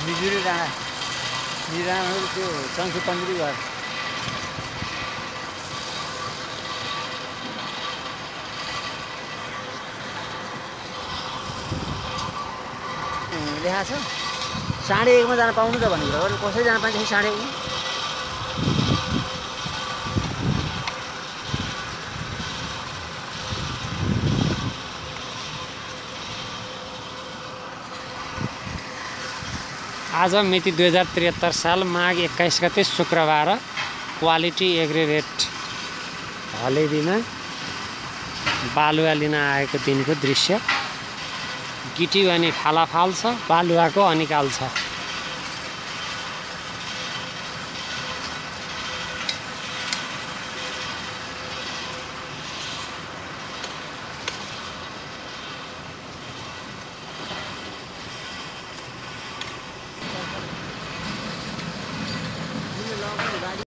डाँडा निरामा त्यो चङ्खी पन्दिरी घर। देखाएको छ। साढे एकमा जान पाउनु त भनेको अरू कसै जान पाइन्छ साढे एकमा? आज मिति दुई हजार त्रिहत्तर साल माघ एक्काइस गते शुक्रबार। क्वालिटी एग्रिरेट हलेरीमा बालुवा लिन आएको दिनको दृश्य। गिटी भने फालाफाल छ बालुवाको अनिकाल छ।